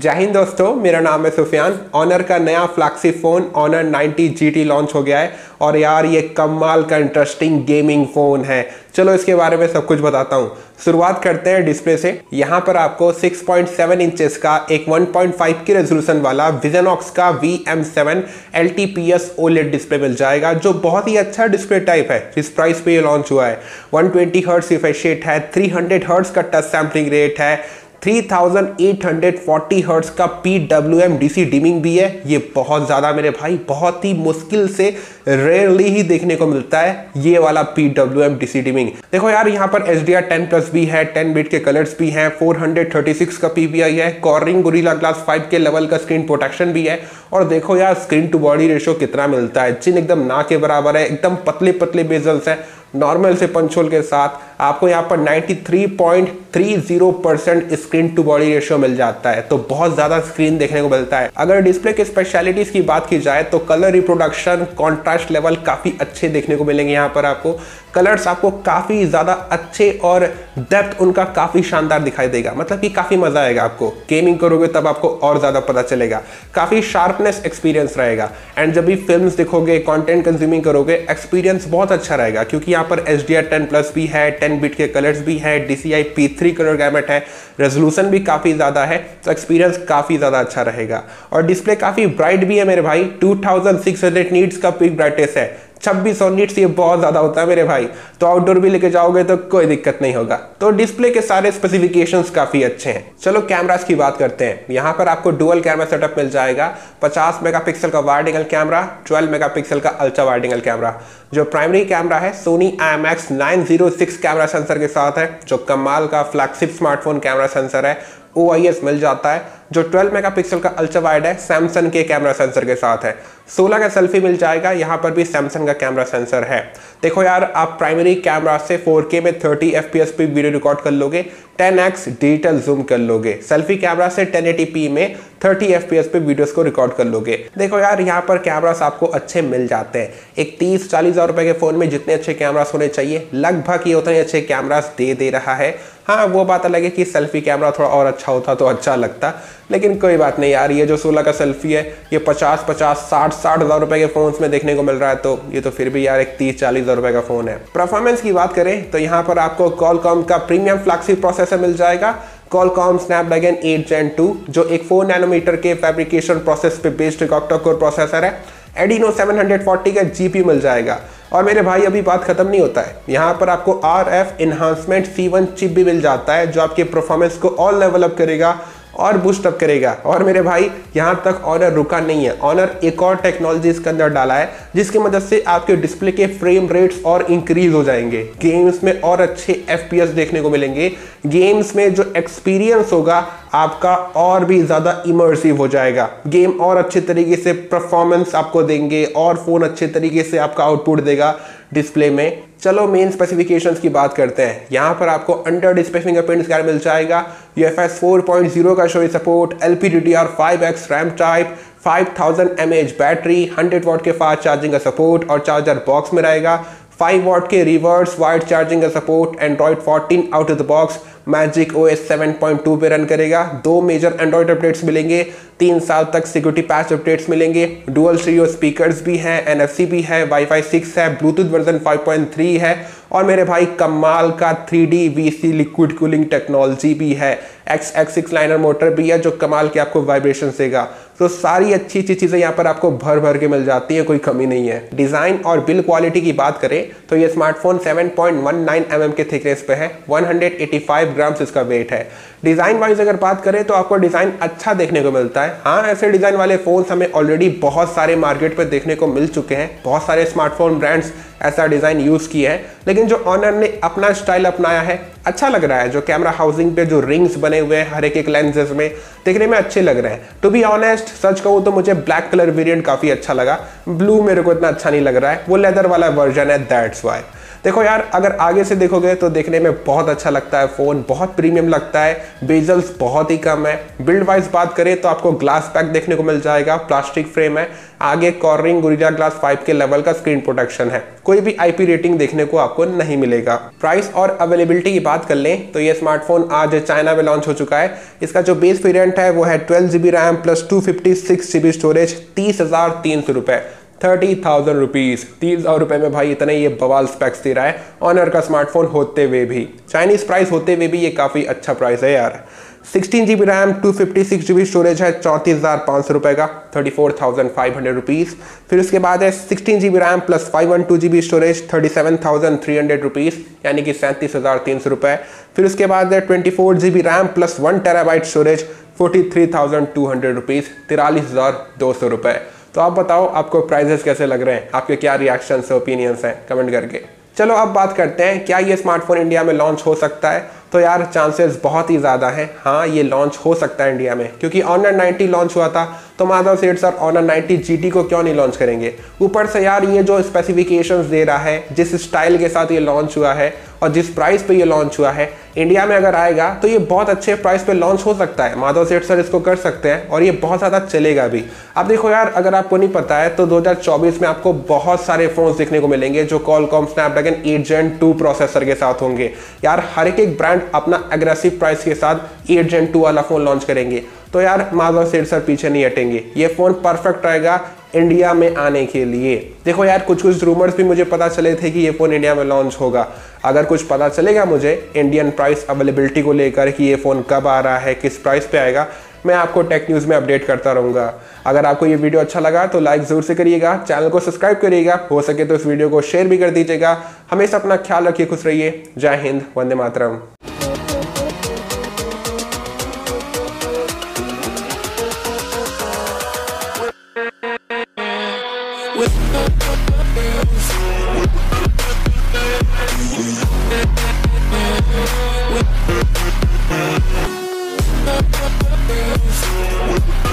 जय हिंद दोस्तों, मेरा नाम है सुफियान। ऑनर का नया flexi phone Honor 90 GT launch हो गया है। और यार, ये कमाल का इंटरेस्टिंग गेमिंग फ़ोन है। चलो इसके बारे में सब कुछ बताता हूँ। शुरुआत करते हैं डिस्प्ले से। यहाँ पर आपको 6.7 इंचेस का, एक 1.5 की रेजोल्यूशन वाला विजनॉक्स का VM7 LTPS OLED डिस्प्ले मिल जाएगा, जो बहुत ही अच्छा डिस्प्ले टाइप है। जिस प्राइस पे ये लॉन्च हुआ है। 120 हर्ट्ज रिफ्रेश रेट है 300 हर्ट्स का टच सैम्पलिंग रेट है। 3840 हर्ट्ज का P W M D C dimming भी है। ये बहुत ज़्यादा मेरे भाई, बहुत ही मुश्किल से रेयरली ही देखने को मिलता है ये वाला P W M D C dimming देखो यार, यहाँ पर H D R ten plus भी है टेन बिट के कलर्स भी हैं 436 का पी वी आई है कॉरिंग गुरीला ग्लास 5 के लेवल का स्क्रीन प्रोटेक्शन भी है। और देखो यार स्क्रीन टू बॉडी रेशो कितना मिलता है। चिन एकदम ना के बराबर है, एकदम पतले पतले बेजल्स है। नॉर्मल से पंचोल के साथ आपको यहाँ पर 93.30 percent screen to body ratio मिल जाता है। तो बहुत ज़्यादा स्क्रीन देखने को मिलता है। अगर डिस्प्ले के स्पेशलिटीज़ की बात की जाए तो कलर रिप्रोडक्शन कॉन्ट्रास्ट लेवल काफ़ी अच्छे देखने को मिलेंगे यहाँ पर आपको। कलर्स आपको काफ़ी ज़्यादा अच्छे और डेप्थ उनका काफ़ी शानदार दिखाई देगा। मतलब कि काफ़ी मज़ा आएगा आपको। गेमिंग करोगे तब आपको और ज़्यादा पता चलेगा। काफ़ी शार्पनेस एक्सपीरियंस रहेगा। एंड जब भी फ़िल्म देखोगे कॉन्टेंट कंज्यूमिंग करोगे एक्सपीरियंस बहुत अच्छा रहेगा। क्योंकि यहाँ पर एच डी प्लस भी है टेन बीट के कलर्स भी हैं D C I colour gamut है रेजोल्यूशन भी काफ़ी ज़्यादा है तो एक्सपीरियंस काफ़ी ज़्यादा अच्छा रहेगा। और डिस्प्ले काफ़ी ब्राइट भी है मेरे भाई टू थाउज़ेंड सिक्स का पिक ब्राइटनेस है। छब्बीस सौ नीट्स, ये बहुत ज़्यादा होता है मेरे भाई। तो आउटडोर भी लेके जाओगे तो कोई दिक्कत नहीं होगा। तो डिस्प्ले के सारे स्पेसिफिकेशंस काफ़ी अच्छे हैं। चलो कैमरास की बात करते हैं। यहाँ पर आपको डुअल कैमरा सेटअप मिल जाएगा। 50 मेगापिक्सल का वाइड एंगल कैमरा 12 मेगापिक्सल का अल्ट्रा वाइड एंगल कैमरा जो प्राइमरी कैमरा है Sony I M X camera sensor के साथ है, जो कमाल का फ्लैगशिप स्मार्टफ़ोन कैमरा सेंसर है। ओ मिल जाता है। जो 12 मेगापिक्सल का अल्ट्रा वाइड है, सैमसंग के कैमरा सेंसर के साथ है। 16 का सेल्फी मिल जाएगा, यहाँ पर भी सैमसंग का कैमरा सेंसर है। देखो यार, आप प्राइमरी कैमरा से 4K में 30 FPS पे वीडियो रिकॉर्ड कर लोगे 10x डिजिटल जूम कर लोगे। सेल्फी कैमरा से 1080p में 30 FPS पे वीडियोस को रिकॉर्ड कर लोगे। देखो यार, यहाँ पर कैमरास आपको अच्छे मिल जाते हैं। एक तीस, चालीस हज़ार रुपए के फ़ोन में जितने अच्छे कैमरास होने चाहिए, लगभग ये उतने अच्छे कैमरास दे दे रहा है। हाँ वो बात अलग है कि सेल्फी कैमरा थोड़ा और अच्छा होता तो अच्छा लगता। लेकिन कोई बात नहीं यार, ये जो 16 का सेल्फी है, ये 50 50 60 साठ हज़ार रुपए के फ़ोन्स में देखने को मिल रहा है तो ये तो फिर भी यार एक तीस, चालीस हज़ार रुपए का फ़ोन है। परफॉर्मेंस की बात करें तो यहाँ पर आपको कॉलकॉम का प्रीमियम फ्लैक्सिप प्रोसेसर मिल जाएगा। कॉलकॉम स्नैपड्रैगन 8 जेन 2 जो एक 4 नैनोमीटर के फैब्रिकेशन प्रोसेस पे बेस्ड एक ऑक्टा कोर प्रोसेसर है एडिनो 740 का जीपी मिल जाएगा। और मेरे भाई, अभी बात खत्म नहीं होता है। यहाँ पर आपको R F enhancement C one chip भी मिल जाता है, जो आपके परफॉर्मेंस को और लेवल अप करेगा। और बूस्ट अप करेगा। और मेरे भाई, यहाँ तक ऑनर रुका नहीं है। ऑनर एक और टेक्नोलॉजी इसके अंदर डाला है, जिसकी मदद से आपके डिस्प्ले के फ्रेम रेट्स और इंक्रीज हो जाएँगे। गेम्स में और अच्छे एफपीएस देखने को मिलेंगे। गेम्स में जो एक्सपीरियंस होगा, आपका और भी ज़्यादा इमर्सिव हो जाएगा। गेम और अच्छे तरीके से परफॉर्मेंस आपको देंगे और फ़ोन अच्छे तरीके से आपका आउटपुट देगा डिस्प्ले में। चलो मेन स्पेसिफिकेशंस की बात करते हैं। यहाँ पर आपको अंडर डिस्प्ले फिंगरप्रिंट स्कैनर मिल जाएगा। U F S four point zero का शोरी support L P D D R five X RAM type 5000 H battery 100 watt के फास्ट चार्जिंग का सपोर्ट और चार्जर बॉक्स में रहेगा। 5 वॉट के रिवर्स वाइड चार्जिंग का support Android 14 out of the box magic O S seven पे run करेगा। दो मेजर एंड्रॉइड अपडेट्स मिलेंगे। तीन साल तक सिक्योरिटी पैच अपडेट्स मिलेंगे। डुअल स्टीरियो स्पीकर्स भी हैं एनएफसी भी है वाईफाई सिक्स है ब्लूटूथ वर्जन 5.3 है और मेरे भाई कमाल का 3D VC liquid cooling technology भी है। X X six linear motor भी है जो कमाल के आपको वाइब्रेशन देगा। तो सारी अच्छी अच्छी चीज़ें यहाँ पर आपको भर भर के मिल जाती है, कोई कमी नहीं है। डिज़ाइन और बिल क्वालिटी की बात करें तो ये स्मार्टफ़ोन 7.19 पॉइंट mm के थिकनेस पे है 185 ग्राम्स इसका वेट है। डिज़ाइन वाइज अगर बात करें तो आपको डिज़ाइन अच्छा देखने को मिलता है। हाँ ऐसे डिज़ाइन वाले फ़ोन हमें ऑलरेडी बहुत सारे मार्केट पर देखने को मिल चुके हैं। बहुत सारे स्मार्टफ़ोन ब्रांड्स ऐसा डिज़ाइन यूज़ किए हैं। लेकिन जो ऑनर ने अपना स्टाइल अपनाया है अच्छा लग रहा है, जो कैमरा हाउसिंग पे जो रिंग्स बने हुए हैं, हर एक एक लेंसेज में, देखने में अच्छे लग रहे हैं। टू बी ऑनेस्ट सच कहूँ तो मुझे ब्लैक कलर वेरियंट काफ़ी अच्छा लगा। ब्लू मेरे को इतना अच्छा नहीं लग रहा है। वो लेदर वाला वर्जन है दैट्स वाई देखो यार, अगर आगे से देखोगे तो देखने में बहुत अच्छा लगता है फ़ोन, बहुत प्रीमियम लगता है बेजल्स बहुत ही कम है। बिल्ड वाइज बात करें तो आपको ग्लास पैक देखने को मिल जाएगा प्लास्टिक फ्रेम है, आगे कॉर्निंग गुरिया ग्लास 5 के लेवल का स्क्रीन प्रोटेक्शन है। कोई भी आईपी रेटिंग देखने को आपको नहीं मिलेगा। प्राइस और अवेलेबिलिटी की बात कर लें तो ये स्मार्टफ़ोन आज चाइना में लॉन्च हो चुका है। इसका जो बेस वेरियंट है वो है twelve RAM plus two fifty six storage तीस हज़ार तीन सौ थर्टी थाउज़ेंड रुपीज़ तीस हज़ार रुपये में भाई इतने ये बवाल स्पेक्स दे रहा है। ऑनर का स्मार्टफ़ोन होते हुए भी। चाइनीज़ प्राइस होते हुए भी ये काफ़ी अच्छा प्राइस है यार। Sixteen G B RAM two fifty six G B storage है, चौंतीस हज़ार पाँच सौ रुपये का thirty four thousand five hundred rupees फिर उसके बाद है sixteen G B RAM plus five one two G B storage thirty seven thousand three hundred rupees यानी कि सैंतीस हज़ार तीन सौ रुपये फिर उसके बाद है twenty four G B RAM plus one terabyte storage forty three thousand two hundred rupees तिरालीस हज़ार दो सौ रुपये तो आप बताओ आपको प्राइजेस कैसे लग रहे हैं? आपके क्या रिएक्शन ओपिनियंस हैं? कमेंट करके। चलो, अब बात करते हैं, क्या ये स्मार्टफ़ोन इंडिया में लॉन्च हो सकता है? तो यार चांसेस बहुत ही ज़्यादा हैं। हाँ ये लॉन्च हो सकता है इंडिया में, क्योंकि ऑनर 90 लॉन्च हुआ था। तो माधव सेठ सर ऑनर 90 जीटी को क्यों नहीं लॉन्च करेंगे? ऊपर से यार ये जो स्पेसिफिकेशंस दे रहा है, जिस स्टाइल के साथ ये लॉन्च हुआ है और जिस प्राइस पे ये लॉन्च हुआ है इंडिया में अगर आएगा तो ये बहुत अच्छे प्राइस पे लॉन्च हो सकता है। माधव सेठ सर इसको कर सकते हैं और ये बहुत ज़्यादा चलेगा भी। अब देखो यार, अगर आपको नहीं पता है तो 2024 में आपको बहुत सारे फोन्स देखने को मिलेंगे, जो Qualcomm Snapdragon eight gen two processor के साथ होंगे। यार, हर एक ब्रांड अपना एग्रेसिव प्राइस के साथ एट जेन टू वाला फ़ोन लॉन्च करेंगे। तो यार माधव सेठ सर पीछे नहीं हटेंगे। ये फ़ोन परफेक्ट रहेगा इंडिया में आने के लिए। देखो यार कुछ कुछ रूमर्स भी मुझे पता चले थे कि ये फ़ोन इंडिया में लॉन्च होगा। अगर कुछ पता चलेगा मुझे इंडियन प्राइस अवेलेबिलिटी को लेकर कि ये फ़ोन कब आ रहा है, किस प्राइस पे आएगा, मैं आपको टेक न्यूज़ में अपडेट करता रहूँगा। अगर आपको ये वीडियो अच्छा लगा तो लाइक ज़रूर से करिएगा। चैनल को सब्सक्राइब करिएगा। हो सके तो इस वीडियो को शेयर भी कर दीजिएगा। हमेशा अपना ख्याल रखिए, खुश रहिए। जय हिंद, वंदे मातरम। with with